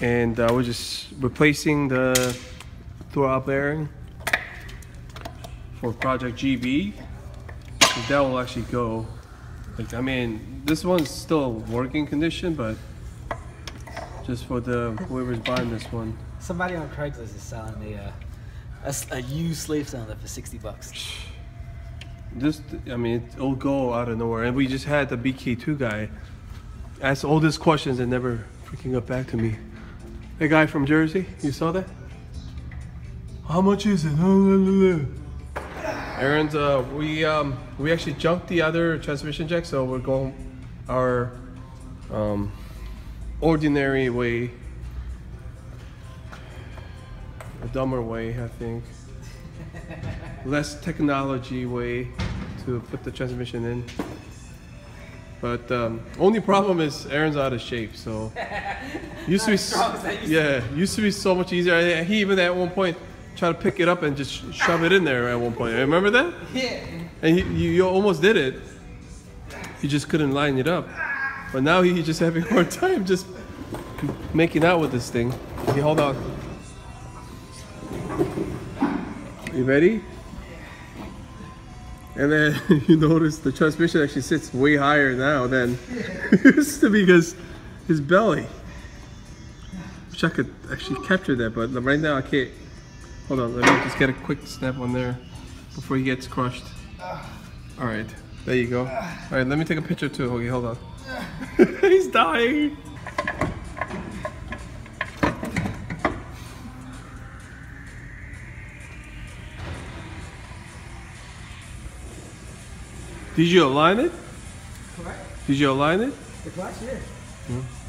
and uh, we're just replacing the throwout bearing for Project GB. That will actually go. Like I mean, this one's still working condition, but just for the whoever's buying this one. Somebody on Craigslist is selling a, uh, a, a used slave cylinder for 60 bucks. Just, I mean, it'll go out of nowhere. And we just had the BK2 guy ask all these questions and never freaking got back to me. The guy from Jersey, you saw that? How much is it? Aaron's, uh, we um, we actually junked the other transmission jack, so we're going our um, ordinary way, a dumber way, I think less technology way to put the transmission in. But um, only problem is Aaron's out of shape. So used to be, s- yeah, used to be so much easier. He even at one point tried to pick it up and just shove it in there at one point. Remember that? Yeah. And he, you, you almost did it. You just couldn't line it up. But now he just having a hard time just making out with this thing. Okay, hold on. You ready? And then you notice the transmission actually sits way higher now than it used to because his belly. Wish I could actually capture that, but right now I can't. Hold on, let me just get a quick snap on there before he gets crushed. All right, there you go. All right, let me take a picture too. Okay, hold on. He's dying. Did you align it? Correct. Did you align it? The clutch, yeah. Hmm.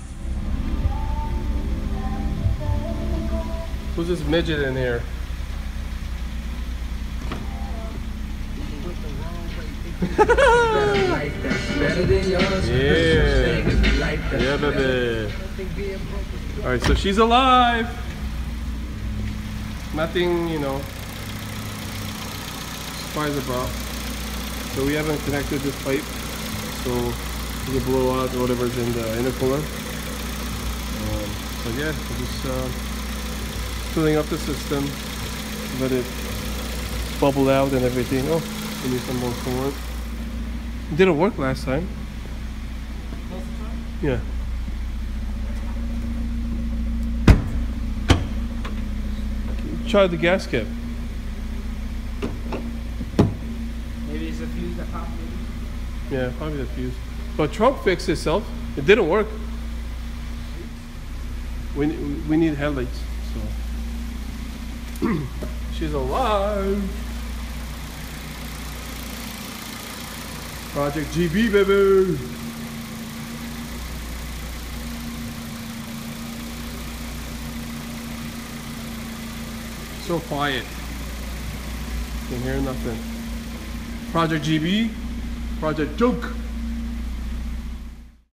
Who's this midget in here? Yeah. Yeah, baby. All right, so she's alive. Nothing, you know, surprise about. So we haven't connected this pipe, so can blow out whatever's in the intercooler. Um, so yeah, just uh, filling up the system, let it bubble out and everything. Oh, we need some more coolant. It didn't work last time. Yeah. Try the gas cap. Maybe it's a fuse that popped. maybe? Yeah, probably the fuse. But trunk fixed itself. It didn't work. We, we need headlights. So she's alive. Project GB baby. So quiet. Can hear nothing. Project GB. Project Joke.